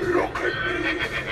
Look at me.